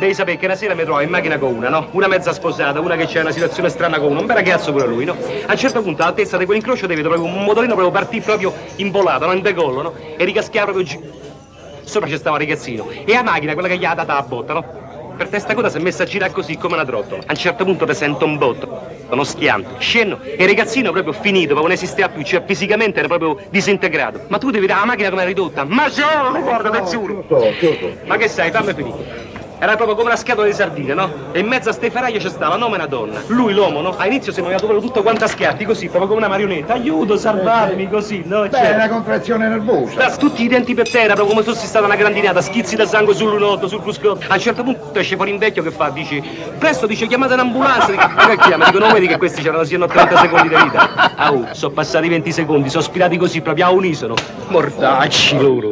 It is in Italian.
Devi sapere che una sera mi trovo in macchina con una, no? Una mezza sposata, una che c'è una situazione strana con uno, un bel ragazzo pure lui, no? A un certo punto all'altezza di quell'incrocio devi proprio un motorino proprio partire proprio in volata, no? In decollo, no? E ricaschiare proprio giù. Sopra c'è stava un ragazzino. E la macchina, quella che gli ha data la botta, no? Per testa coda si è messa a girare così come una trottola. A un certo punto ti sento un botto, uno schianto. Scendo e il ragazzino proprio finito, proprio non esisteva più, cioè fisicamente era proprio disintegrato. Ma tu devi dare la macchina come è ridotta. Ma solo, guarda, te giuro. Ma che sai, fammi finire. Era proprio come una scatola di sardine, no? E in mezzo a ste ferraie c'è stava un uomo e una donna. Lui, l'uomo, no? All'inizio si è muoviato proprio tutto quanto a schiatti, così, proprio come una marionetta. Aiuto, salvatemi, così, no? Beh, Cioè, è una contrazione nervosa. da tutti i denti per terra, proprio come se fosse stata una grandinata, schizzi da sangue sul lunotto, sul cruscotto. A un certo punto esce fuori un vecchio che fa, dice, presto, dice, chiamate un'ambulanza. Dico, che chiama? Dico, non vedi che questi c'erano siano 30 secondi di vita? Ah, oh, sono passati 20 secondi, sono spirati così, proprio a unisono. Mortacci loro.